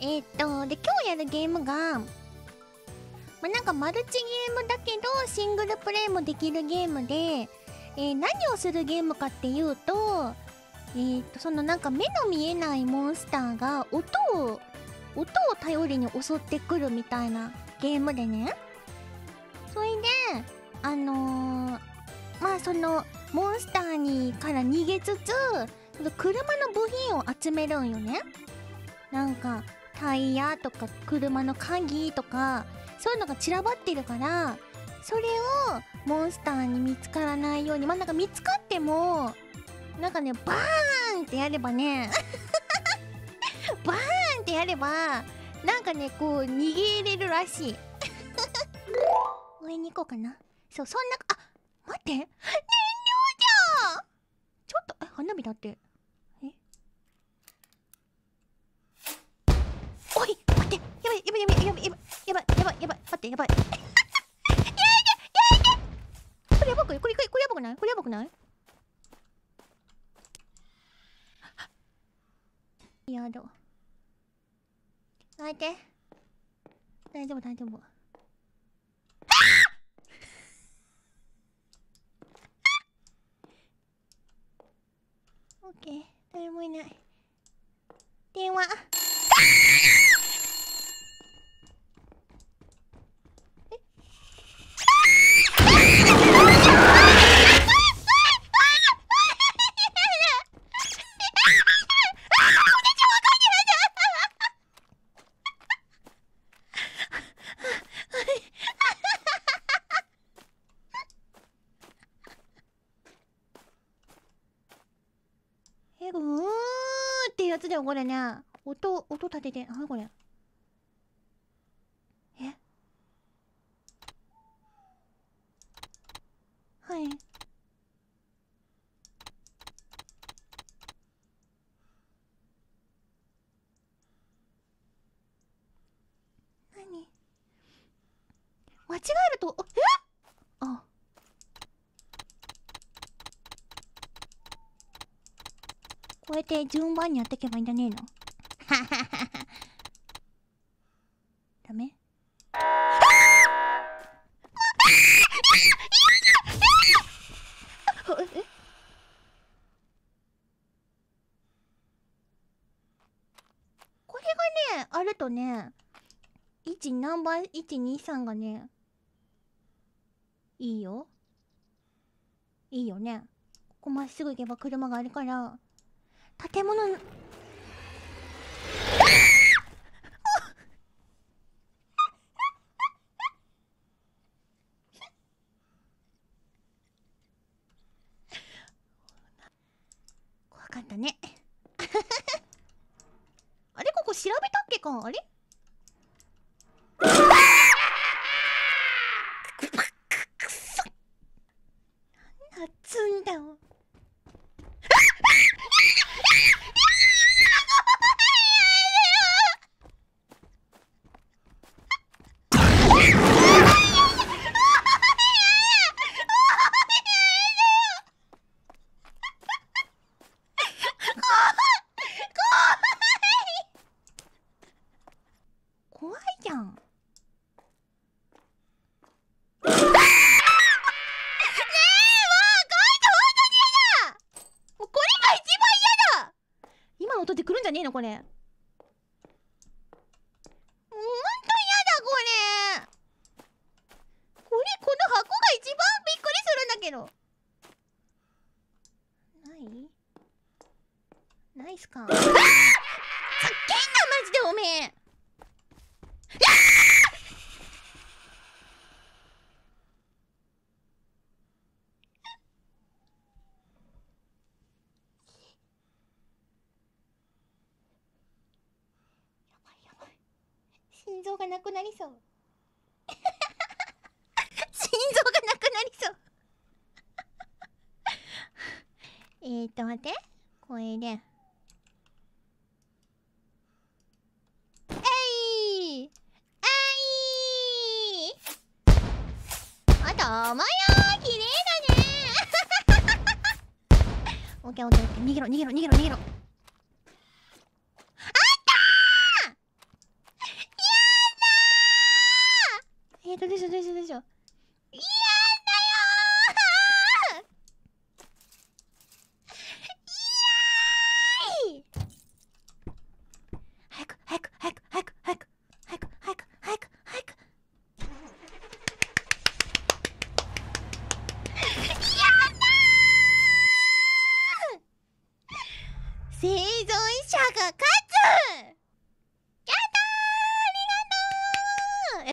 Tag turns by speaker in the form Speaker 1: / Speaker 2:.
Speaker 1: えー、っとで今日やるゲームがま、なんかマルチゲームだけどシングルプレイもできるゲームで、えー、何をするゲームかっていうとえー、とそのなんか目の見えないモンスターが音を音を頼りに襲ってくるみたいなゲームでね。それであのー、まあそのモンスターにから逃げつつ車の部品を集めるんよね。なんかタイヤとか車の鍵とかそういうのが散らばってるからそれをモンスターに見つからないようにまあなんか見つかってもなんかねバーンってやればね バーンってやればなんかねこう逃げれるらしい。上に行こうかな。そうそんなあ待って。燃料じゃん。ちょっとえ花火だってえおい待ってやばいやばいやばいやばいやばいやばいやばいやばい待ってやばいやばいてやいこれやばくこれこれこれやばくないこれやばくないやだ泣いて大丈夫大丈夫オッケー誰もいない電話えうーってやつだよこれね。音音立てて。何これ。え？はい。何？間違えるとえあこうやって順番にやっていけばいいんじゃねえの？ダメ？これがねあるとね1何番123がねいいよ。いいよね。ここまっすぐ行けば車があるから。建物。の怖かったね。あれここ調べたっけか？あれくそなんだっつんだよ怖いじゃん。ねえもうこいつ本当に嫌だもうこれが一番嫌だ今の音で来るんじゃねえのこれ。ほんと嫌だこれ。これこの箱が一番びっくりするんだけど。ない？ないっすか？あっざっけんなマジでおめえ心臓がなくなりそう。心臓がなくなりそう。えーと待って。これで。えいえいあどうもよー綺麗だね。オッケーオッケーオッケー。逃げろ逃げろ逃げろ逃げろあったーっとどうしようどうしようどうしようやだよーい早く早く早く早く早く早く早く早く早くやだー生存